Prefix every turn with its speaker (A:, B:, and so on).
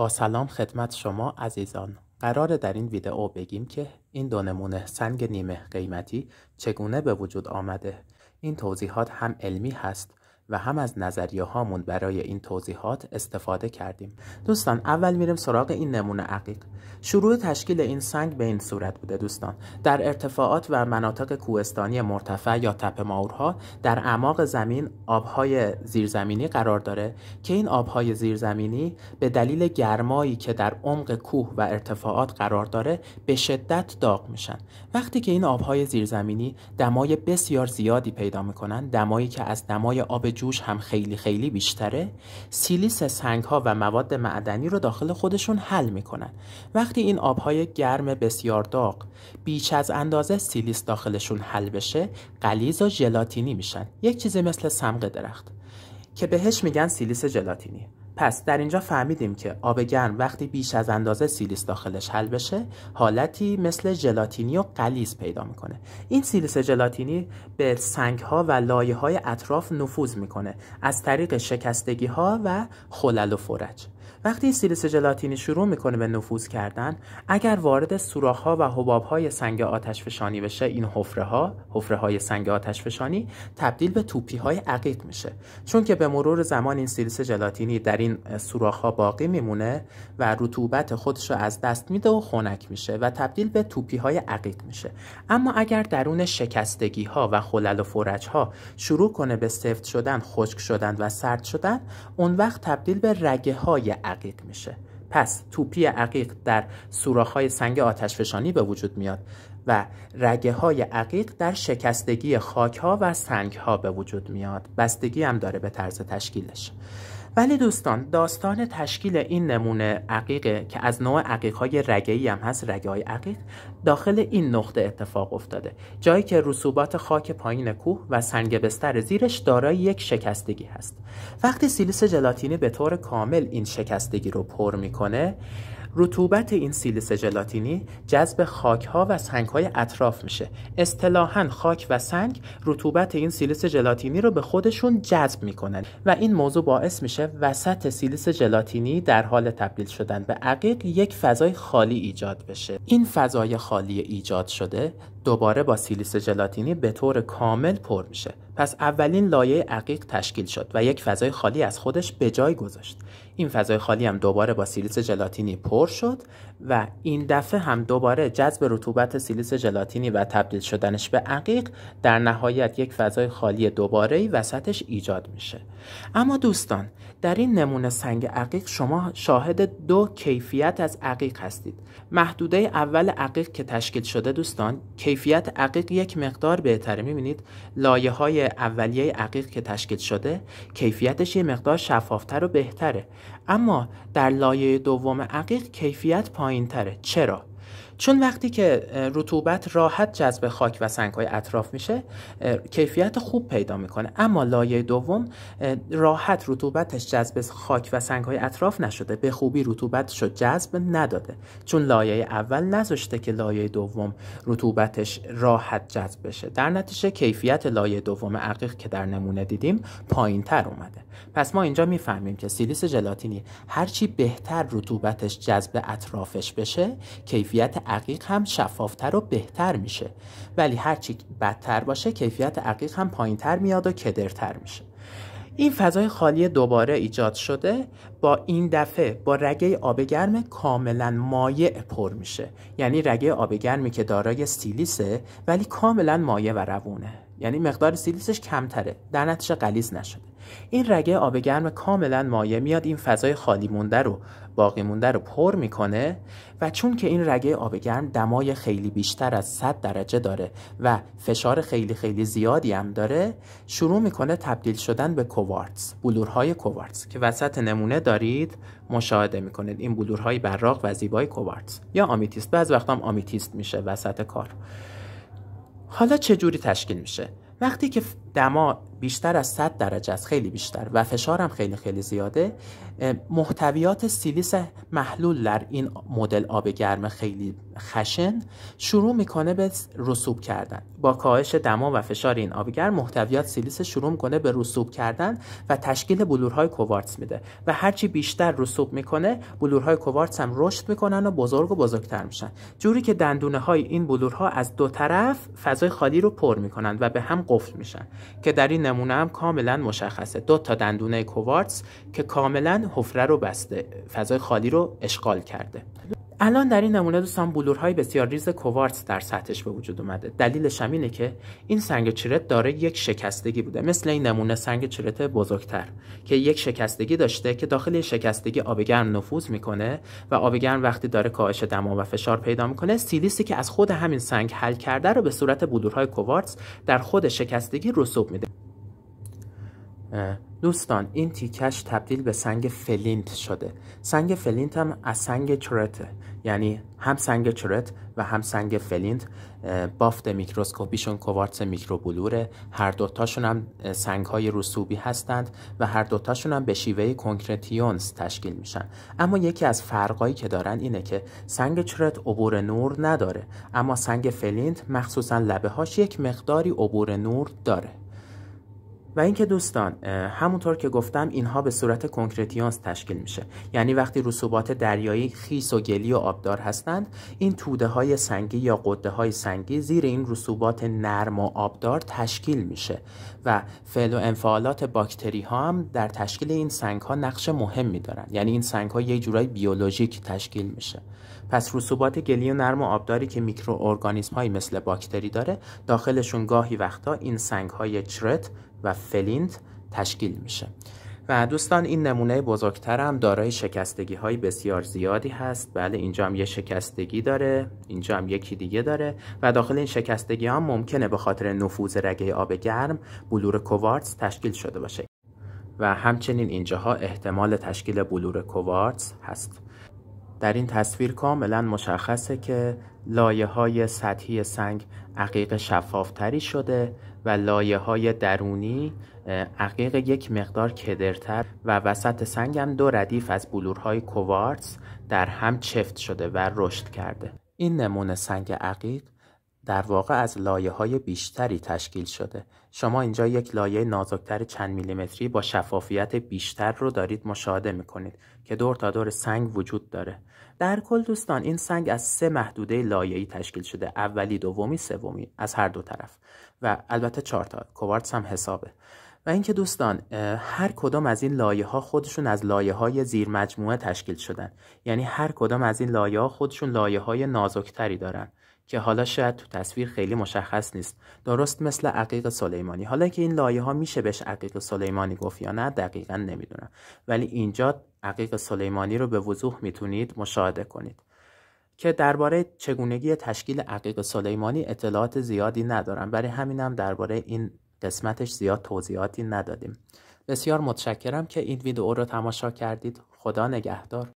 A: با سلام خدمت شما عزیزان. قرار در این ویدئو بگیم که این دو نمونه سنگ نیمه قیمتی چگونه به وجود آمده. این توضیحات هم علمی هست و هم از نظریه هامون برای این توضیحات استفاده کردیم. دوستان اول میریم سراغ این نمونه عقیق. شروع تشکیل این سنگ به این صورت بوده دوستان. در ارتفاعات و مناطق کوهستانی مرتفع یا تپه ماورها در اعماق زمین آبهای زیرزمینی قرار داره که این آبهای زیرزمینی به دلیل گرمایی که در عمق کوه و ارتفاعات قرار داره به شدت داغ میشن. وقتی که این آبهای زیرزمینی دمای بسیار زیادی پیدا می‌کنن دمایی که از دمای آب جوش هم خیلی خیلی بیشتره سیلیس سنگ ها و مواد معدنی رو داخل خودشون حل می‌کنن. وقتی این آبهای گرم بسیار داغ بیش از اندازه سیلیس داخلشون حل بشه قلیز و ژلاتینی میشن. یک چیزی مثل سمق درخت که بهش میگن سیلیس ژلاتینی. پس در اینجا فهمیدیم که آب گرم وقتی بیش از اندازه سیلیس داخلش حل بشه حالتی مثل ژلاتینی و قلیز پیدا می‌کنه. این سیلیس ژلاتینی به سنگ ها و لایه های اطراف نفوذ می‌کنه از طریق شکستگی ها و خلل و فرج. وقتی سیلیس ژلاتینی شروع می‌کنه به نفوذ کردن اگر وارد سوراخ ها و حباب های سنگ آتش فشانی بشه این حفره ها حفره های سنگ آتش فشانی تبدیل به توپی های عقیق میشه. چون که به مرور زمان این سیلیس ژلاتینی در این سوراخ ها باقی میمونه و رطوبت خودش رو از دست میده و خنک میشه و تبدیل به توپی های عقیق میشه. اما اگر درون شکستگی ها و خلل و فرج ها شروع کنه به سفت شدن خشک شدن و سرد شدن اون وقت تبدیل به رگه های عقیق میشه. پس توپی عقیق در سوراخ‌های سنگ آتشفشانی به وجود میاد و رگه های عقیق در شکستگی خاک ها و سنگ ها به وجود میاد. بستگی هم داره به طرز تشکیلش. ولی دوستان داستان تشکیل این نمونه عقیقه که از نوع عقیق های رگه‌ای هم هست رگه های عقیق داخل این نقطه اتفاق افتاده. جایی که رسوبات خاک پایین کوه و سنگ بستر زیرش دارای یک شکستگی هست. وقتی سیلیس ژلاتینی به طور کامل این شکستگی رو پر می‌کنه رطوبت این سیلیس ژلاتینی جذب خاک ها و سنگ های اطراف میشه. اصطلاحا خاک و سنگ رطوبت این سیلیس ژلاتینی رو به خودشون جذب می‌کنن و این موضوع باعث میشه وسط سیلیس ژلاتینی در حال تبدیل شدن به عقیق یک فضای خالی ایجاد بشه. این فضای خالی ایجاد شده دوباره با سیلیس ژلاتینی به طور کامل پر میشه. پس اولین لایه عقیق تشکیل شد و یک فضای خالی از خودش به جای گذاشت. این فضای خالی هم دوباره با سیلیس ژلاتینی پر شد و این دفعه هم دوباره جذب رطوبت سیلیس ژلاتینی و تبدیل شدنش به عقیق در نهایت یک فضای خالی دوباره وسطش ایجاد میشه. اما دوستان در این نمونه سنگ عقیق شما شاهد دو کیفیت از عقیق هستید. محدوده اول عقیق که تشکیل شده دوستان کیفیت عقیق یک مقدار بهتره. می‌بینید لایه های اولیه عقیق که تشکیل شده کیفیتش یه مقدار شفافتر و بهتره. اما در لایه دوم عقیق کیفیت پایین تره چرا؟ چون وقتی که رطوبت راحت جذب خاک و سنگ های اطراف میشه کیفیت خوب پیدا می‌کنه. اما لایه دوم راحت رطوبتش جذب خاک و سنگ های اطراف نشده. به خوبی رطوبتش جذب نداده. چون لایه اول نذاشته که لایه دوم رطوبتش راحت جذب بشه. در نتیجه کیفیت لایه دوم عقیق که در نمونه دیدیم پایین تر اومده. پس ما اینجا می‌فهمیم که سیلیس ژلاتینی هرچی بهتر رطوبتش جذب اطرافش بشه کیفیت عقیق هم شفافتر و بهتر میشه. ولی هرچی بدتر باشه کیفیت عقیق هم پایینتر میاد و کدرتر میشه. این فضای خالی دوباره ایجاد شده با این دفعه با رگه آب گرم کاملا مایع پر میشه. یعنی رگه آب گرمی که دارای سیلیسه ولی کاملا مایع و روونه. یعنی مقدار سیلیسش کمتره. در نتیجه غلیظ نشده. این رگه آب گرم کاملا مایع میاد این فضای خالی مونده رو باقی مونده رو پر می‌کنه و چون که این رگه آب گرم دمای خیلی بیشتر از 100 درجه داره و فشار خیلی خیلی زیادی هم داره شروع می‌کنه تبدیل شدن به کوارتز بلورهای کوارتز که وسط نمونه دارید مشاهده می‌کنید. این بلورهای براق و زیبای کوارتز یا آمتیست بعض وقتا هم آمتیست میشه وسط کار. حالا چه جوری تشکیل میشه؟ وقتی که دما بیشتر از 100 درجه است خیلی بیشتر و فشار هم خیلی خیلی زیاده. محتویات سیلیس محلول در این مدل آب گرم خیلی خشن شروع می‌کنه به رسوب کردن. با کاهش دما و فشار این آب گرم محتویات سیلیس شروع می‌کنه به رسوب کردن و تشکیل بلورهای کوارتز میده و هرچی بیشتر رسوب می‌کنه بلورهای کوارتز هم رشد می‌کنن و بزرگ و بزرگتر میشن. جوری که دندونه های این بلورها از دو طرف فضای خالی رو پر می‌کنن و به هم قفل میشن که در این نمونه هم کاملا مشخصه. دو تا دندونه کوارتز که کاملا حفره رو بسته فضای خالی رو اشغال کرده. الان در این نمونه دوستان بلورهای بسیار ریز کوارتز در سطحش به وجود اومده. دلیلش هم اینه که این سنگ چرت داره یک شکستگی بوده. مثل این نمونه سنگ چرت بزرگتر که یک شکستگی داشته که داخل شکستگی آب گرم نفوذ می‌کنه و آب گرم وقتی داره کاهش دما و فشار پیدا می‌کنه سیلیسی که از خود همین سنگ حل کرده رو به صورت بلورهای کوارتز در خود شکستگی رسوب میده. دوستان این تیکش تبدیل به سنگ فلینت شده. سنگ فلینت هم از سنگ چرته یعنی هم سنگ چرت و هم سنگ فلینت. بافت میکروسکوپیشون کوارتز میکروبلوره هر دوتاشون هم سنگ های رسوبی هستند و هر دوتاشون هم به شیوه concretions تشکیل میشن. اما یکی از فرقایی که دارن اینه که سنگ چرت عبور نور نداره اما سنگ فلینت مخصوصا لبه هاش یک مقداری عبور نور داره. و اینکه دوستان همونطور که گفتم اینها به صورت concretions تشکیل میشه. یعنی وقتی رسوبات دریایی خیس و گلی و آبدار هستند این توده های سنگی یا غده های سنگی زیر این رسوبات نرم و آبدار تشکیل میشه و فعل و انفعالات باکتری ها هم در تشکیل این سنگ ها نقش مهمی دارن. یعنی این سنگ ها یک جورای بیولوژیک تشکیل میشه. پس رسوبات گلی و نرم و آبداری که های مثل باکتری داره داخلشون گاهی وقتا این سنگ های چرت و فلینت تشکیل میشه. و دوستان این نمونه بزرگتر هم دارای شکستگی های بسیار زیادی هست. بله اینجا هم یه شکستگی داره اینجا هم یکی دیگه داره و داخل این شکستگی هم ممکنه به خاطر نفوذ رگه آب گرم بلور کوارتز تشکیل شده باشه. و همچنین اینجاها احتمال تشکیل بلور کوارتز هست. در این تصویر کاملا مشخصه که لایه های سطحی سنگ عقیق شفافتری شده و لایه های درونی عقیق یک مقدار کدرتر و وسط سنگ هم دو ردیف از بلورهای کوارتز در هم چفت شده و رشد کرده. این نمونه سنگ عقیق در واقع از لایه های بیشتری تشکیل شده. شما اینجا یک لایه نازکتر چند میلیمتری با شفافیت بیشتر رو دارید مشاهده می‌کنید که دور تا دور سنگ وجود داره. در کل دوستان این سنگ از سه محدوده لایه‌ای تشکیل شده اولی دومی سومی از هر دو طرف. و البته چهار تا کوارتز هم حسابه. و اینکه دوستان هر کدام از این لایه ها خودشون از لایه های زیر مجموعه تشکیل شدن. یعنی هر کدام از این لایه ها خودشون لایه های نازکتری دارن. که حالا شاید تو تصویر خیلی مشخص نیست. درست مثل عقیق سلیمانی. حالا که این لایه ها میشه بهش عقیق سلیمانی گفت یا نه دقیقا نمی‌دونم. ولی اینجا عقیق سلیمانی رو به وضوح می‌تونید مشاهده کنید. که درباره چگونگی تشکیل عقیق سلیمانی اطلاعات زیادی ندارم. برای همینم درباره این قسمتش زیاد توضیحاتی ندادیم. بسیار متشکرم که این ویدیو رو تماشا کردید. خدا نگهدار.